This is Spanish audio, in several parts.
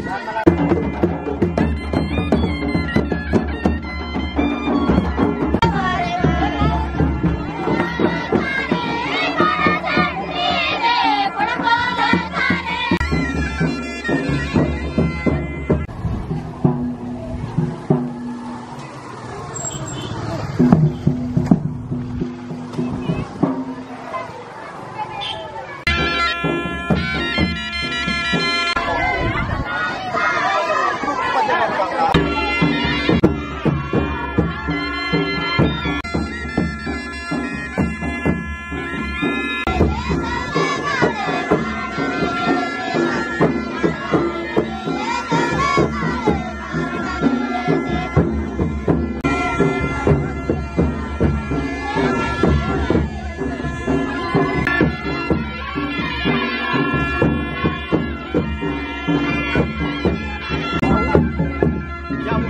何?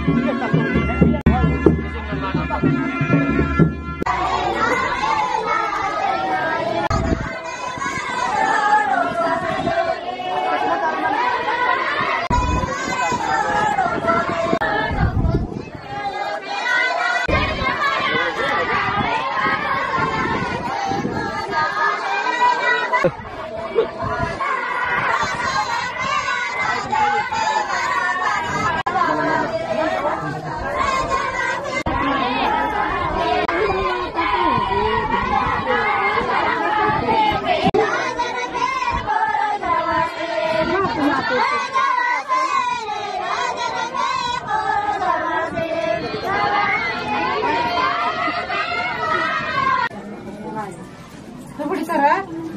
¡Suscríbete al canal!